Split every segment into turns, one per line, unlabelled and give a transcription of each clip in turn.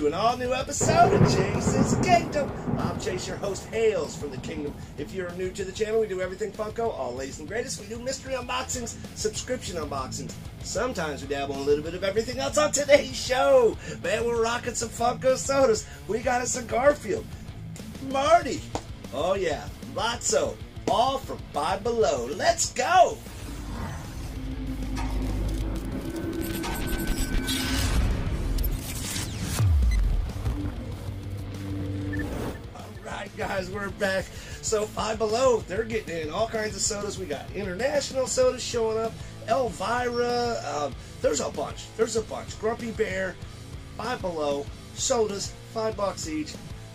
to an all new episode of Chase's Kingdom. I'm Chase, your host, Hails from the Kingdom. If you're new to the channel, we do everything Funko, all latest and greatest. We do mystery unboxings, subscription unboxings. Sometimes we dabble in a little bit of everything else on today's show. Man, we're rocking some Funko sodas. We got us a Garfield, Marty. Oh, yeah, Lotso. All from Five Below. Let's go! Guys, we're back. So, Five Below, they're getting in all kinds of sodas. We got international sodas showing up, Elvira, um, there's a bunch. There's a bunch. Grumpy Bear, Five Below, sodas, five bucks each.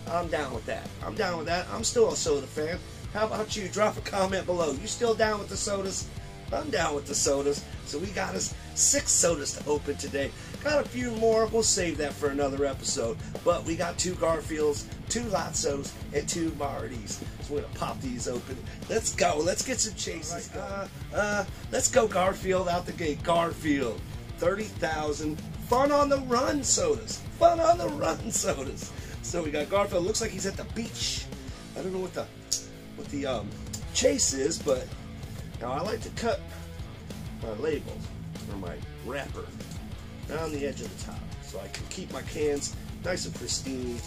I'm down with that. I'm down with that. I'm still a soda fan. How about you? Drop a comment below. You still down with the sodas? I'm down with the sodas. So we got us six sodas to open today. Got a few more. We'll save that for another episode. But we got two Garfields, two Lotsos, and two Martys. So we're gonna pop these open. Let's go. Let's get some chases. Uh, uh, let's go Garfield out the gate. Garfield, thirty thousand. Fun on the run sodas. Fun on the run sodas. So we got Garfield. Looks like he's at the beach. I don't know what the what the um, chase is, but now I like to cut my label or my wrapper down the edge of the top so I can keep my cans nice and pristine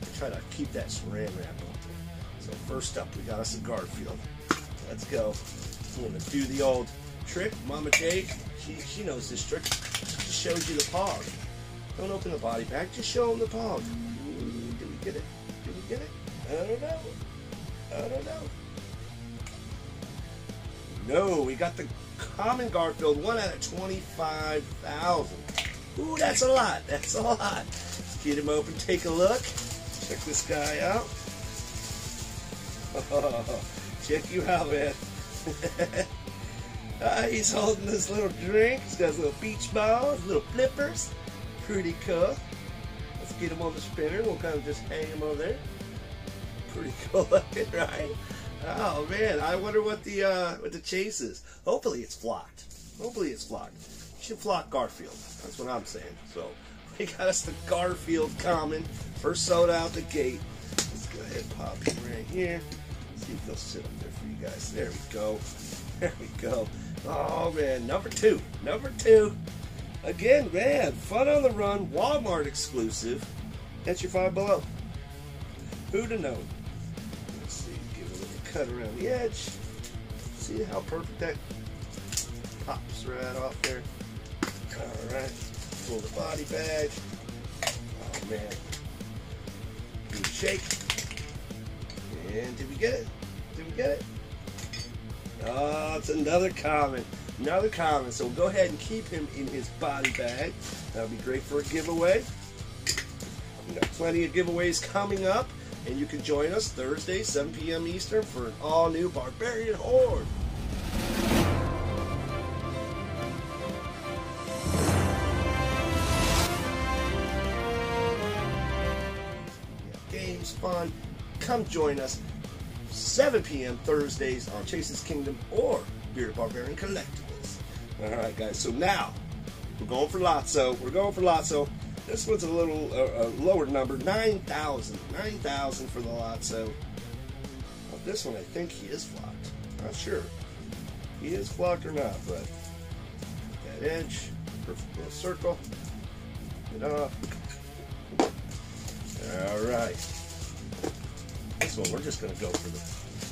and try to keep that saran wrap on there. So first up, we got us a Garfield. Let's go. I'm gonna do the old trick. Mama Jake, she, she knows this trick. She shows you the pog. Don't open the body bag, just show them the pog. Did we get it? Did we get it? I don't know. I don't know. No, we got the common Garfield, one out of 25,000. Ooh, that's a lot. That's a lot. Let's get him open, take a look. Check this guy out. Oh, check you out, man. ah, he's holding this little drink. He's got his little beach balls, little flippers. Pretty cool. Let's get him on the spinner. We'll kind of just hang him over there. Pretty cool looking, right? Oh man, I wonder what the uh, what the chase is. Hopefully it's flocked. Hopefully it's flocked. You should flock Garfield. That's what I'm saying. So we got us the Garfield Common. First soda out the gate. Let's go ahead and pop him right here. See if he'll sit up there for you guys. There we go. There we go. Oh man, number two. Number two. Again, man, fun on the run, Walmart exclusive. That's your five below. Who'd have known? Let's see, give it a little cut around the edge. See how perfect that pops right off there. Alright, pull the body bag. Oh man. Do a shake. And did we get it? Did we get it? Oh, it's another comment. Another comment. So we'll go ahead and keep him in his body bag. That'll be great for a giveaway. We got plenty of giveaways coming up. And you can join us Thursday, 7 p.m. Eastern for an all new Barbarian Horde. Come join us 7 p.m. Thursdays on Chase's Kingdom or Bearded Barbarian Collectibles. All right, guys. So now we're going for Lotso. We're going for Lotso. This one's a little uh, a lower number, 9,000. 9,000 for the Lotso. Well, this one, I think he is flocked. Not sure. He is flocked or not, but that edge, perfect little circle. Get off. All right. This one, we're just gonna go for the.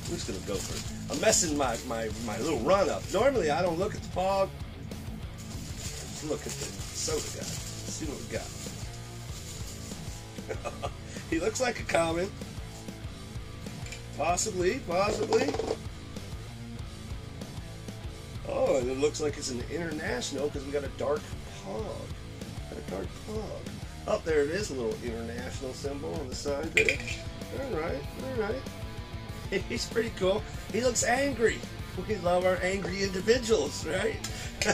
We're just gonna go for it. I'm messing my my my little run up. Normally, I don't look at the. Let's look at the soda guy. Let's see what we got. he looks like a common. Possibly, possibly. Oh, and it looks like it's an international because we got a dark pog. Got a dark pog. Oh, there it is, a little international symbol on the side there. All right, all right. He's pretty cool. He looks angry. We love our angry individuals, right?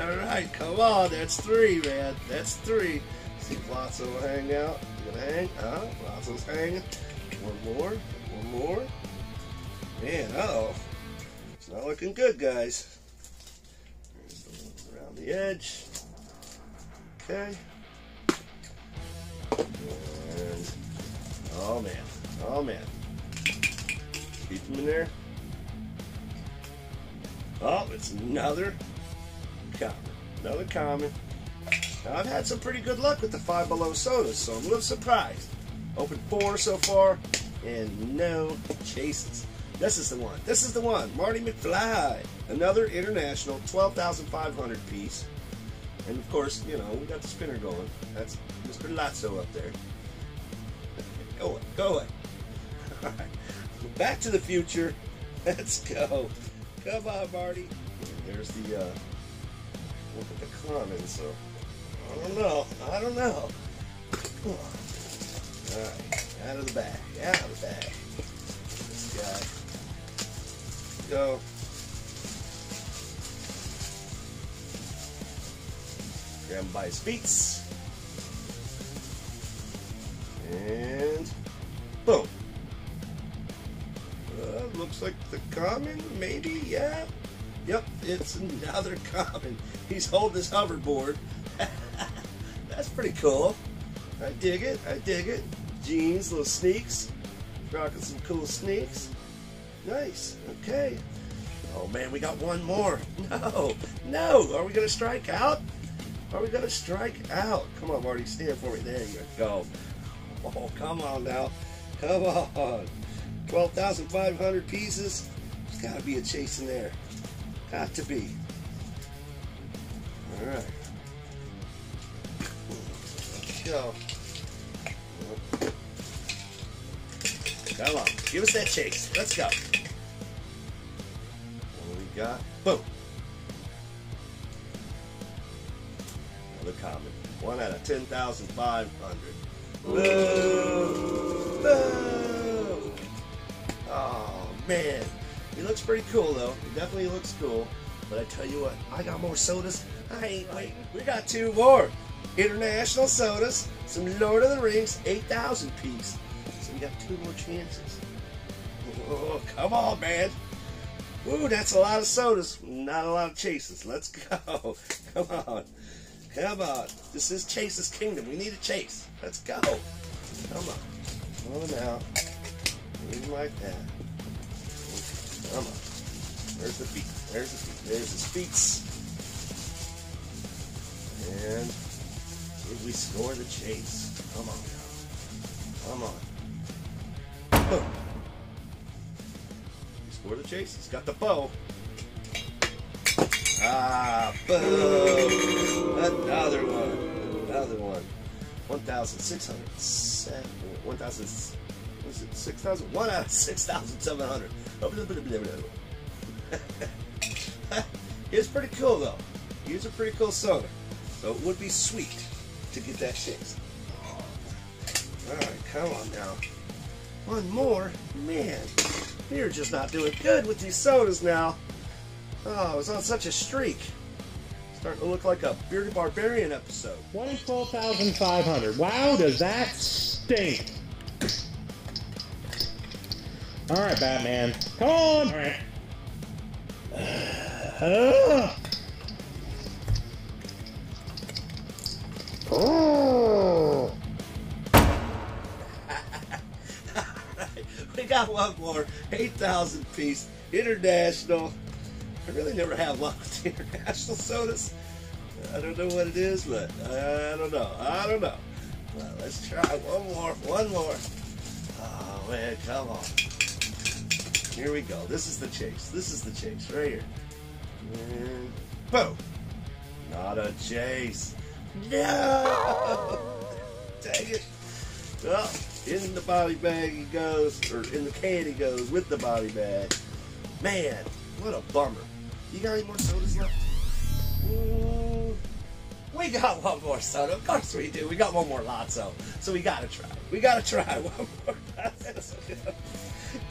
all right, come on. That's three, man. That's three. See if Lotso will hang out. You gonna hang? Oh, Lotso's hanging. One more. One more. Man, uh oh. It's not looking good, guys. The around the edge. Okay. Oh man, oh man, keep them in there. Oh, it's another common, another common. Now, I've had some pretty good luck with the Five Below sodas, so I'm a little surprised. Opened four so far, and no chases. This is the one. This is the one. Marty McFly. Another international 12,500 piece. And of course, you know, we got the spinner going. That's Mr. Lotso up there. Go away. Go away. Back to the future. Let's go. Come on, Marty. There's the, uh, look at the comments, so I don't know. I don't know. All right. Out of the bag. Out of the bag. This guy. Go. Grab him by his feet. And boom. Uh, looks like the common, maybe, yeah. Yep, it's another common. He's holding his hoverboard. That's pretty cool. I dig it. I dig it. Jeans, little sneaks. Rocking some cool sneaks. Nice. Okay. Oh man, we got one more. No. No. Are we to strike out? Are we to strike out? Come on, Marty. Stand for me. There you go. Oh, come on now. Come on. 12,500 pieces. There's got to be a chase in there. Got to be. All right. Let's go. Come on. Give us that chase. Let's go. What do we got? Boom. Another common. One out of 10,500. Oh, man. He looks pretty cool, though. He definitely looks cool. But I tell you what, I got more sodas. I ain't waiting. We got two more. International sodas. Some Lord of the Rings 8,000 piece. So we got two more chances. Oh, come on, man. Ooh, that's a lot of sodas. Not a lot of chases. Let's go. Come on. Come on. This is Chase's Kingdom. We need a chase. Let's go. Come on. Come on now. Even like that. Come on. There's the feet? There's the feet. There's his feet. And did we score the chase? Come on now. Come on. Boom. He scored the chase. He's got the bow. Ah, boom. Another one. Another one. 1,607. 1,000. Was it 6,000? 1 out of 6,700. it's pretty cool though. He's a pretty cool soda. So it would be sweet to get that chase. Alright, come on now. One more? Man, you're just not doing good with these sodas now. Oh, I was on such a streak. Starting to look like a Bearded Barbarian episode.
One in 12,500. Wow, does that stink. All right, Batman. Come on. All right. Uh. Oh.
we got one more 8,000 piece international. I really never have luck with international sodas. I don't know what it is, but I don't know. I don't know. Well, let's try one more. One more. Oh, man, come on. Here we go. This is the chase. This is the chase right here. And boom. Not a chase. No! Dang it. Well, in the body bag he goes, or in the can he goes with the body bag. Man, what a bummer. You got any more sodas left? Mm, we got one more soda. Of course we do. We got one more Lotso. So we gotta try. We gotta try one more.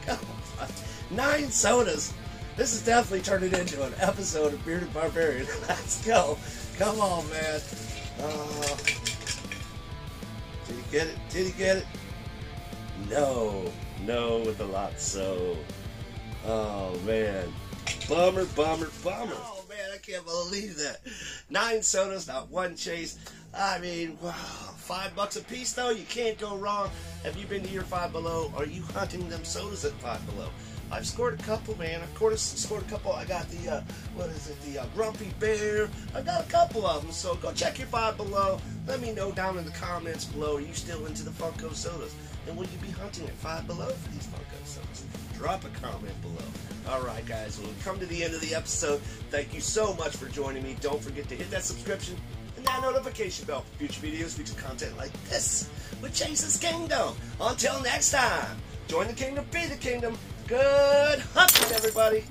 Come on. Nine sodas. This is definitely turning into an episode of Bearded Barbarian. Let's go. Come on, man. Uh, did he get it? Did he get it? No. No with the Lotso. Oh, man. Bummer, bummer, bummer. Oh, man, I can't believe that. Nine sodas, not one chase. I mean, wow, five bucks a piece though. You can't go wrong. Have you been to your Five Below? Are you hunting them sodas at Five Below? I've scored a couple, man. I've scored a, scored a couple. I got the, uh, what is it, the uh, Grumpy Bear. I got a couple of them, so go check your Five Below. Let me know down in the comments below. Are you still into the Funko sodas? And will you be hunting at Five Below for these Funko sodas? Drop a comment below. All right, guys, well, we've come to the end of the episode. Thank you so much for joining me. Don't forget to hit that subscription and that notification bell for future videos featuring content like this with Chase's Kingdom. Until next time, join the kingdom, be the kingdom. Good hunting, everybody.